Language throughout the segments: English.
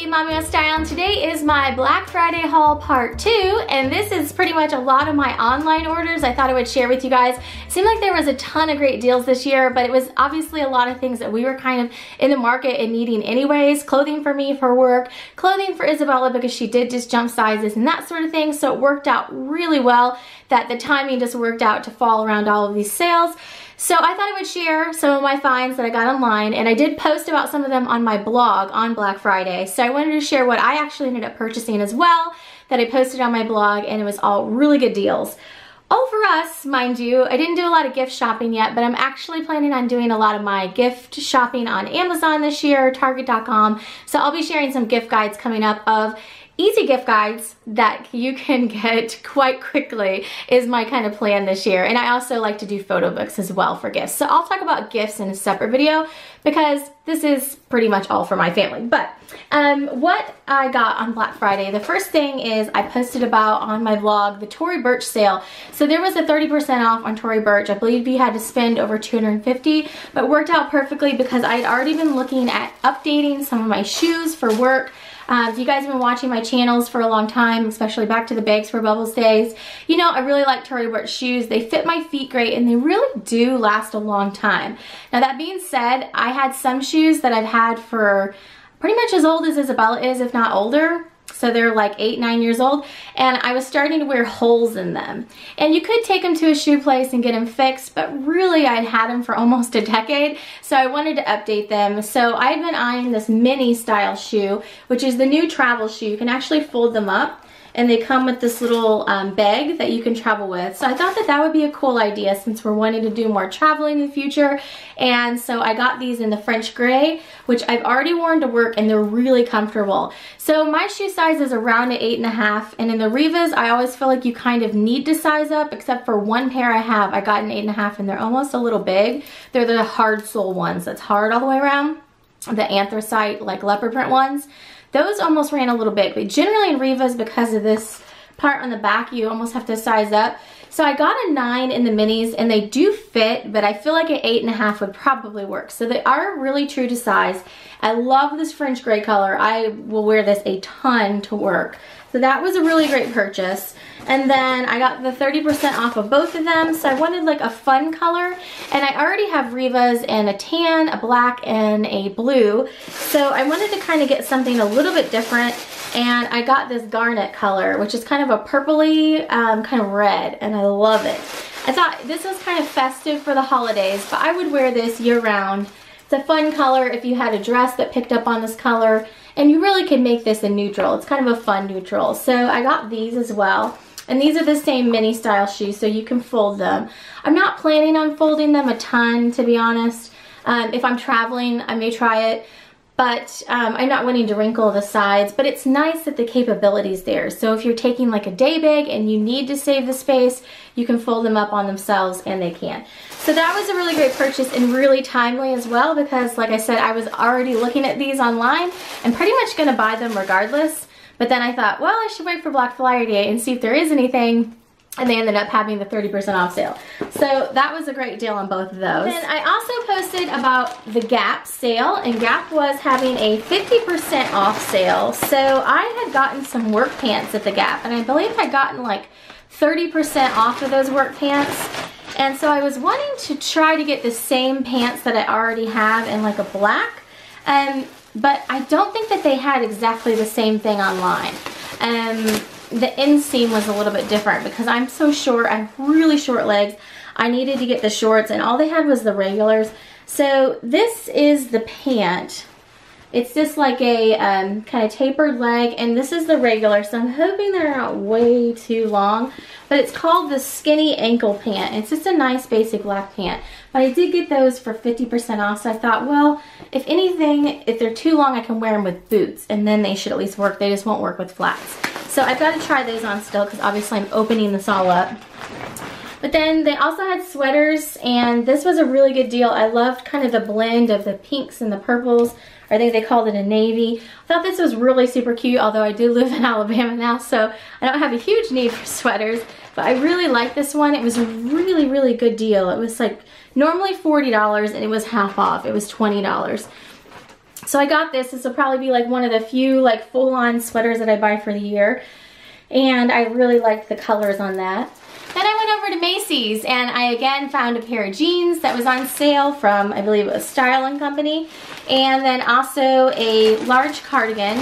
be Mommy Style and today is my Black Friday haul part two and this is pretty much a lot of my online orders I thought I would share with you guys. It seemed like there was a ton of great deals this year but it was obviously a lot of things that we were kind of in the market and needing anyways. Clothing for me for work, clothing for Isabella because she did just jump sizes and that sort of thing so it worked out really well that the timing just worked out to fall around all of these sales. So I thought I would share some of my finds that I got online and I did post about some of them on my blog on Black Friday. So I wanted to share what I actually ended up purchasing as well that I posted on my blog and it was all really good deals. All for us, mind you. I didn't do a lot of gift shopping yet, but I'm actually planning on doing a lot of my gift shopping on Amazon this year, Target.com. So I'll be sharing some gift guides coming up of easy gift guides that you can get quite quickly is my kind of plan this year. And I also like to do photo books as well for gifts. So I'll talk about gifts in a separate video because this is pretty much all for my family. But um, what I got on Black Friday, the first thing is I posted about on my vlog the Tory Burch sale. So there was a 30% off on Tory Burch. I believe you had to spend over 250 but worked out perfectly because I had already been looking at updating some of my shoes for work um, if you guys have been watching my channels for a long time, especially back to the Bags for Bubbles days, you know I really like Tory Burch shoes. They fit my feet great and they really do last a long time. Now that being said, I had some shoes that I've had for pretty much as old as Isabella is, if not older. So they're like eight, nine years old. And I was starting to wear holes in them. And you could take them to a shoe place and get them fixed, but really I'd had them for almost a decade. So I wanted to update them. So I've been eyeing this mini style shoe, which is the new travel shoe. You can actually fold them up and they come with this little um, bag that you can travel with. So I thought that that would be a cool idea since we're wanting to do more traveling in the future. And so I got these in the French gray, which I've already worn to work and they're really comfortable. So my shoe size is around an eight and a half. And in the Revas, I always feel like you kind of need to size up, except for one pair I have. I got an eight and a half and they're almost a little big. They're the hard sole ones that's hard all the way around. The anthracite, like leopard print ones. Those almost ran a little bit, but generally in Revas, because of this part on the back, you almost have to size up. So I got a nine in the minis and they do fit, but I feel like an eight and a half would probably work. So they are really true to size. I love this French gray color. I will wear this a ton to work. So that was a really great purchase. And then I got the 30% off of both of them. So I wanted like a fun color. And I already have Revas in a tan, a black, and a blue. So I wanted to kind of get something a little bit different. And I got this garnet color, which is kind of a purpley um, kind of red. And I love it. I thought this was kind of festive for the holidays, but I would wear this year round. It's a fun color if you had a dress that picked up on this color. And you really could make this a neutral. It's kind of a fun neutral. So I got these as well. And these are the same mini style shoes, so you can fold them. I'm not planning on folding them a ton, to be honest. Um, if I'm traveling, I may try it but um, I'm not wanting to wrinkle the sides, but it's nice that the capability's there. So if you're taking like a day bag and you need to save the space, you can fold them up on themselves and they can. So that was a really great purchase and really timely as well because like I said, I was already looking at these online and pretty much gonna buy them regardless. But then I thought, well, I should wait for Black Friday Day and see if there is anything and they ended up having the 30% off sale. So that was a great deal on both of those. And I also posted about the Gap sale, and Gap was having a 50% off sale. So I had gotten some work pants at the Gap, and I believe I'd gotten like 30% off of those work pants. And so I was wanting to try to get the same pants that I already have in like a black, um, but I don't think that they had exactly the same thing online. Um, the inseam was a little bit different because I'm so short. I have really short legs. I needed to get the shorts and all they had was the regulars. So this is the pant. It's just like a um, kind of tapered leg and this is the regular. So I'm hoping they're not way too long. But it's called the skinny ankle pant. It's just a nice basic black pant. But I did get those for 50% off. So I thought, well, if anything, if they're too long, I can wear them with boots. And then they should at least work. They just won't work with flats. So I've got to try those on still because obviously I'm opening this all up. But then they also had sweaters and this was a really good deal. I loved kind of the blend of the pinks and the purples. I think they called it a navy. I thought this was really super cute, although I do live in Alabama now, so I don't have a huge need for sweaters. But I really like this one. It was a really, really good deal. It was like normally $40 and it was half off. It was $20. So I got this. This will probably be like one of the few like full-on sweaters that I buy for the year. And I really liked the colors on that. Over to Macy's and I again found a pair of jeans that was on sale from, I believe it was Style & Company. And then also a large cardigan.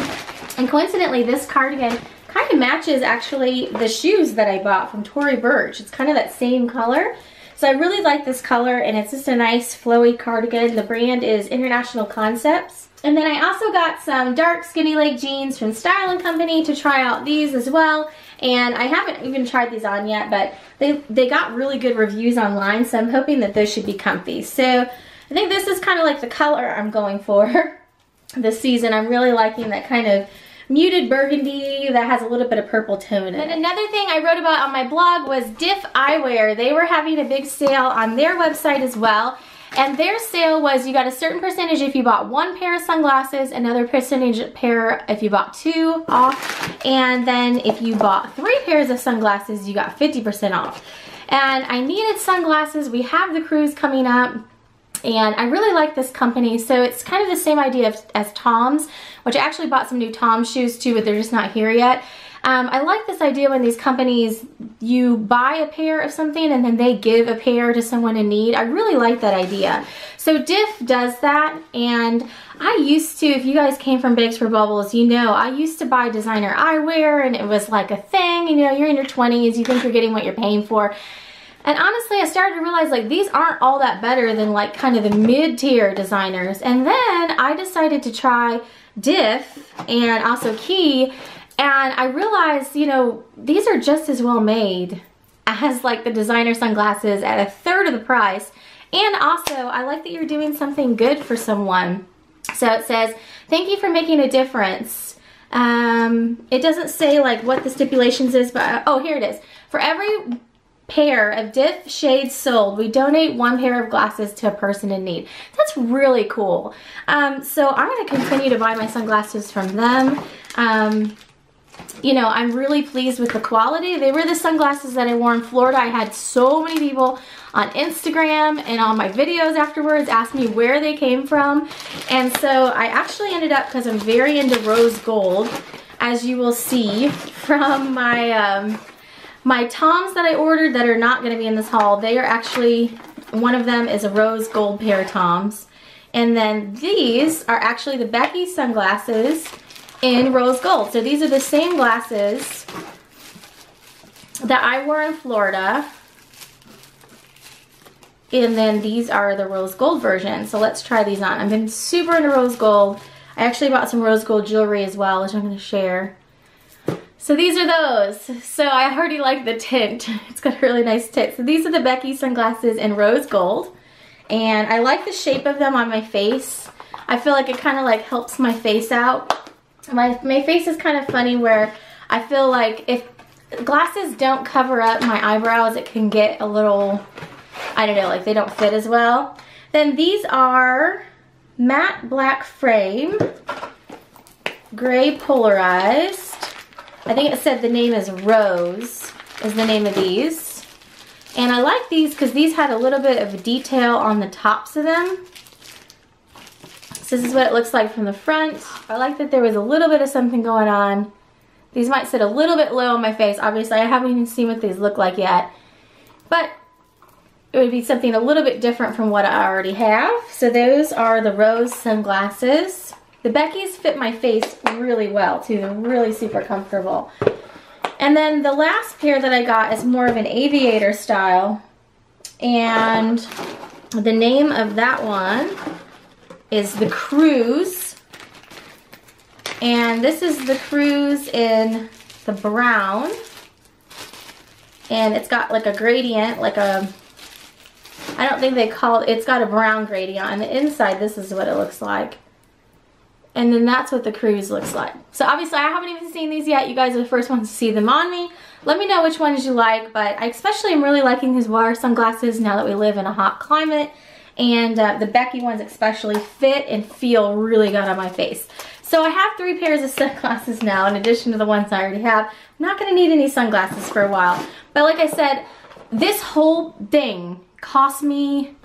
And coincidentally, this cardigan kind of matches actually the shoes that I bought from Tory Burch. It's kind of that same color. So I really like this color and it's just a nice flowy cardigan. The brand is International Concepts. And then I also got some dark skinny leg jeans from Style & Company to try out these as well. And I haven't even tried these on yet, but they, they got really good reviews online, so I'm hoping that those should be comfy. So I think this is kind of like the color I'm going for this season. I'm really liking that kind of muted burgundy that has a little bit of purple tone in it. And another thing I wrote about on my blog was Diff Eyewear. They were having a big sale on their website as well. And their sale was you got a certain percentage if you bought one pair of sunglasses, another percentage pair if you bought two off, and then if you bought three pairs of sunglasses, you got 50% off. And I needed sunglasses. We have the cruise coming up and I really like this company. So it's kind of the same idea as Tom's, which I actually bought some new Tom's shoes too, but they're just not here yet. Um, I like this idea when these companies, you buy a pair of something and then they give a pair to someone in need. I really like that idea. So Diff does that and I used to, if you guys came from Bags for Bubbles, you know, I used to buy designer eyewear and it was like a thing. You know, you're in your 20s, you think you're getting what you're paying for. And honestly, I started to realize like these aren't all that better than like kind of the mid-tier designers. And then I decided to try Diff and also Quay and I realized, you know, these are just as well made as like the designer sunglasses at a third of the price. And also, I like that you're doing something good for someone. So it says, thank you for making a difference. Um, it doesn't say like what the stipulations is, but oh, here it is. For every pair of Diff shades sold, we donate one pair of glasses to a person in need. That's really cool. Um, so I'm to continue to buy my sunglasses from them. Um, you know, I'm really pleased with the quality. They were the sunglasses that I wore in Florida. I had so many people on Instagram and on my videos afterwards ask me where they came from. And so I actually ended up, because I'm very into rose gold, as you will see from my um, my Toms that I ordered that are not going to be in this haul, they are actually, one of them is a rose gold pair of Toms. And then these are actually the Becky sunglasses in rose gold. So these are the same glasses that I wore in Florida. And then these are the rose gold version. So let's try these on. I've been super into rose gold. I actually bought some rose gold jewelry as well, which I'm to share. So these are those. So I already like the tint. It's got a really nice tint. So these are the Becky sunglasses in rose gold. And I like the shape of them on my face. I feel like it kind of like helps my face out. My, my face is kind of funny where I feel like if glasses don't cover up my eyebrows, it can get a little, I don't know, like they don't fit as well. Then these are matte black frame, gray polarized. I think it said the name is Rose, is the name of these. And I like these because these had a little bit of detail on the tops of them. This is what it looks like from the front. I like that there was a little bit of something going on. These might sit a little bit low on my face. Obviously, I haven't even seen what these look like yet. But it would be something a little bit different from what I already have. So those are the Rose sunglasses. The Becky's fit my face really well too. They're really super comfortable. And then the last pair that I got is more of an aviator style. And the name of that one is the Cruise. And this is the Cruise in the brown. And it's got like a gradient, like a, I don't think they call it, it's got a brown gradient. On the inside, this is what it looks like. And then that's what the cruise looks like. So obviously I haven't even seen these yet. You guys are the first ones to see them on me. Let me know which ones you like, but I especially am really liking these water sunglasses now that we live in a hot climate. And uh, the Becky ones especially fit and feel really good on my face. So I have three pairs of sunglasses now in addition to the ones I already have. I'm not going to need any sunglasses for a while. But like I said, this whole thing cost me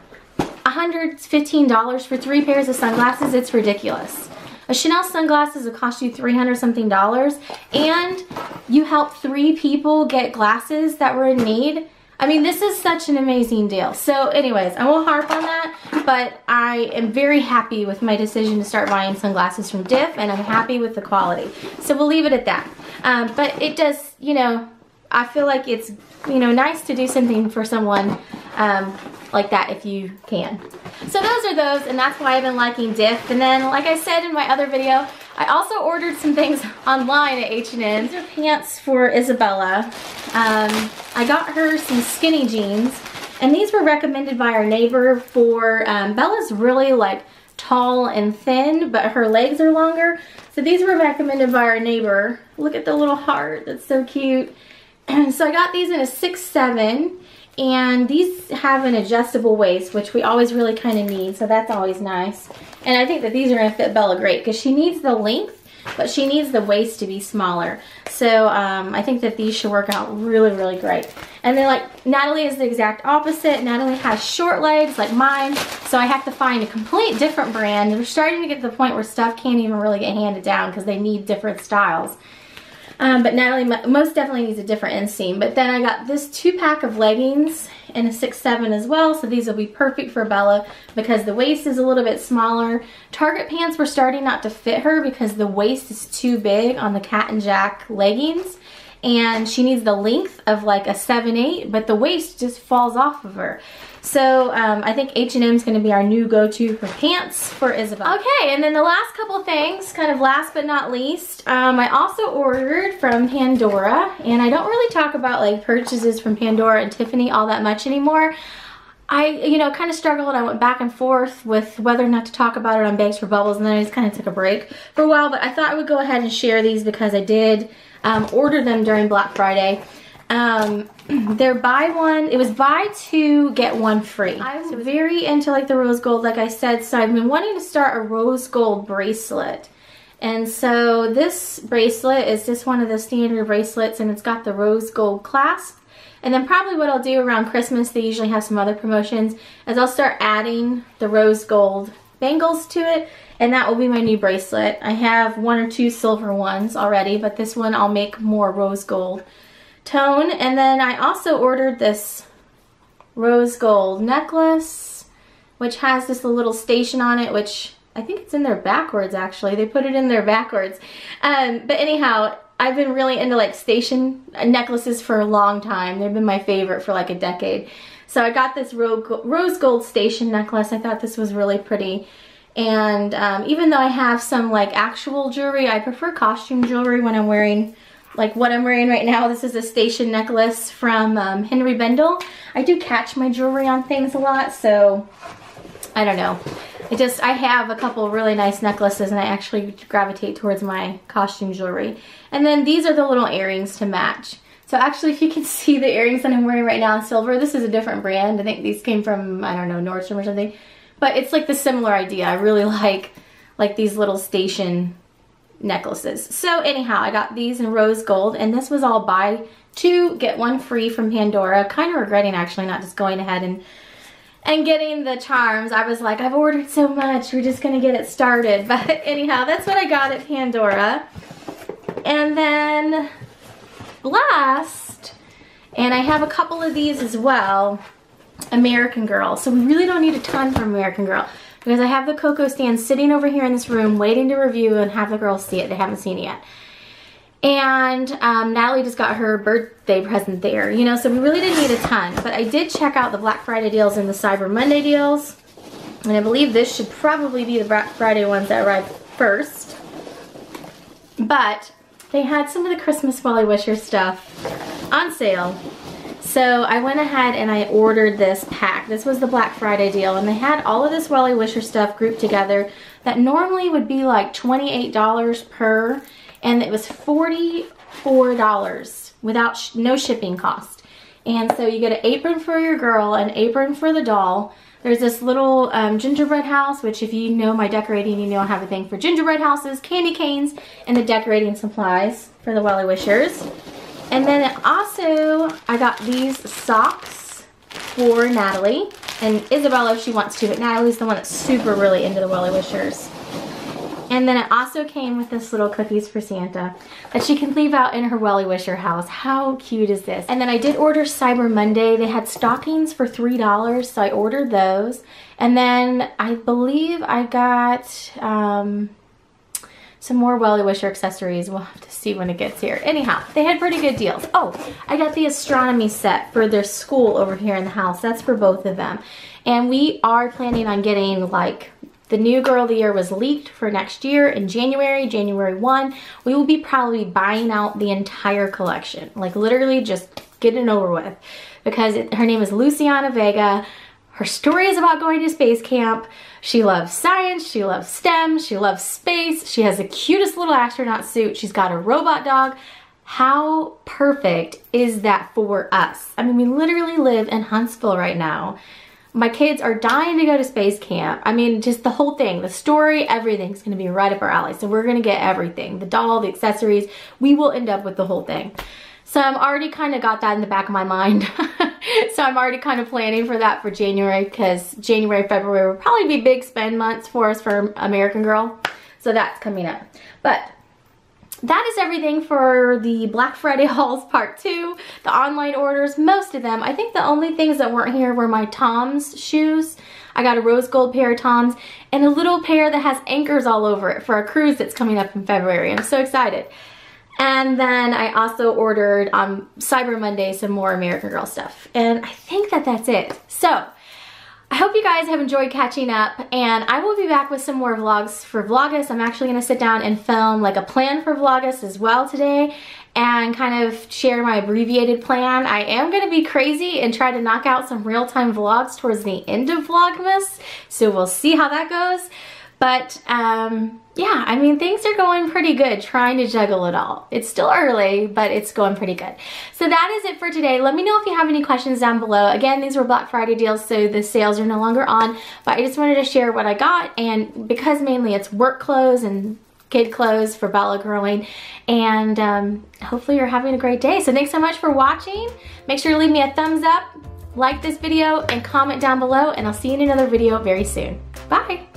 $115 for three pairs of sunglasses. It's ridiculous. A Chanel sunglasses will cost you 300 something dollars and you help three people get glasses that were in need. I mean, this is such an amazing deal. So anyways, I won't harp on that, but I am very happy with my decision to start buying sunglasses from Diff, and I'm happy with the quality. So we'll leave it at that. Um, but it does, you know, I feel like it's, you know, nice to do something for someone um, like that if you can. So those are those, and that's why I've been liking Diff. And then, like I said in my other video, I also ordered some things online at H&M. These are pants for Isabella. Um, I got her some skinny jeans, and these were recommended by our neighbor for, um, Bella's really like tall and thin, but her legs are longer. So these were recommended by our neighbor. Look at the little heart, that's so cute. And so I got these in a 6'7", and these have an adjustable waist, which we always really kind of need, so that's always nice. And I think that these are going to fit Bella great because she needs the length, but she needs the waist to be smaller. So um, I think that these should work out really, really great. And then like Natalie is the exact opposite. Natalie has short legs like mine, so I have to find a complete different brand. We're starting to get to the point where stuff can't even really get handed down because they need different styles. Um, but Natalie most definitely needs a different inseam. But then I got this two pack of leggings in a 6'7 as well. So these will be perfect for Bella because the waist is a little bit smaller. Target pants were starting not to fit her because the waist is too big on the Cat and Jack leggings. And she needs the length of like a 7-8, but the waist just falls off of her. So um, I think H&M is going to be our new go-to for pants for Isabel. Okay, and then the last couple things, kind of last but not least, um, I also ordered from Pandora, and I don't really talk about like purchases from Pandora and Tiffany all that much anymore. I, you know, kind of struggled. I went back and forth with whether or not to talk about it on Bags for Bubbles, and then I just kind of took a break for a while, but I thought I would go ahead and share these because I did um, order them during Black Friday. Um, they're buy one, it was buy two, get one free. I'm very into like the rose gold, like I said, so I've been wanting to start a rose gold bracelet. And so this bracelet is just one of the standard bracelets and it's got the rose gold clasp. And then probably what I'll do around Christmas, they usually have some other promotions, is I'll start adding the rose gold bangles to it and that will be my new bracelet. I have one or two silver ones already, but this one I'll make more rose gold tone. And then I also ordered this rose gold necklace, which has this little station on it, which I think it's in there backwards actually. They put it in there backwards. Um, but anyhow, I've been really into like station necklaces for a long time. They've been my favorite for like a decade. So I got this rose gold station necklace. I thought this was really pretty. And um, even though I have some like actual jewelry, I prefer costume jewelry when I'm wearing like what I'm wearing right now. This is a station necklace from um, Henri Bendel. I do catch my jewelry on things a lot, so I don't know. It just, I have a couple really nice necklaces and I actually gravitate towards my costume jewelry. And then these are the little earrings to match. So actually, if you can see the earrings that I'm wearing right now in silver, this is a different brand. I think these came from, I don't know, Nordstrom or something. But it's like the similar idea. I really like like these little station necklaces. So anyhow, I got these in rose gold and this was all buy two, get one free from Pandora. Kind of regretting actually not just going ahead and and getting the charms. I was like, I've ordered so much, we're just gonna get it started. But anyhow, that's what I got at Pandora. And then last, and I have a couple of these as well, American Girl. So we really don't need a ton from American Girl because I have the cocoa stand sitting over here in this room waiting to review and have the girls see it. They haven't seen it yet. And um, Natalie just got her birthday present there, you know, so we really didn't need a ton. But I did check out the Black Friday deals and the Cyber Monday deals. And I believe this should probably be the Black Friday ones that arrived first. But they had some of the Christmas Wellie Wisher stuff on sale. So I went ahead and I ordered this pack. This was the Black Friday deal and they had all of this Wellie Wisher stuff grouped together that normally would be like $28 per and it was $44 without sh no shipping cost. And so you get an apron for your girl, an apron for the doll. There's this little um, gingerbread house, which if you know my decorating, you know I have a thing for gingerbread houses, candy canes, and the decorating supplies for the Wellie Wishers. And then also, I got these socks for Natalie. And Isabella, if she wants to, but Natalie's the one that's super really into the Wellie Wishers. And then it also came with this little cookies for Santa that she can leave out in her Wellie Wisher house. How cute is this? And then I did order Cyber Monday. They had stockings for $3, so I ordered those. And then I believe I got um, some more Wellie Wisher accessories. We'll have to see when it gets here. Anyhow, they had pretty good deals. Oh, I got the astronomy set for their school over here in the house. That's for both of them. And we are planning on getting like the new girl of the year was leaked for next year in January, January 1. We will be probably buying out the entire collection. Like literally just getting it over with. Because it, her name is Luciana Vega. Her story is about going to space camp. She loves science, she loves STEM, she loves space. She has the cutest little astronaut suit. She's got a robot dog. How perfect is that for us? I mean, we literally live in Huntsville right now my kids are dying to go to space camp. I mean, just the whole thing, the story, everything's gonna be right up our alley. So we're gonna get everything, the doll, the accessories, we will end up with the whole thing. So I'm already kind of got that in the back of my mind. so I'm already kind of planning for that for January because January, February will probably be big spend months for us for American Girl. So that's coming up. But that is everything for the Black Friday hauls part two. The online orders, most of them. I think the only things that weren't here were my Tom's shoes. I got a rose gold pair of Tom's and a little pair that has anchors all over it for a cruise that's coming up in February. I'm so excited. And then I also ordered on um, Cyber Monday some more American Girl stuff. And I think that that's it. So hope you guys have enjoyed catching up and I will be back with some more vlogs for Vlogmas. I'm actually going to sit down and film like a plan for Vlogmas as well today and kind of share my abbreviated plan. I am going to be crazy and try to knock out some real-time vlogs towards the end of Vlogmas, so we'll see how that goes. But um, yeah, I mean, things are going pretty good trying to juggle it all. It's still early, but it's going pretty good. So that is it for today. Let me know if you have any questions down below. Again, these were Black Friday deals, so the sales are no longer on, but I just wanted to share what I got. And because mainly it's work clothes and kid clothes for Bella Girling. And um, hopefully you're having a great day. So thanks so much for watching. Make sure to leave me a thumbs up, like this video, and comment down below. And I'll see you in another video very soon. Bye.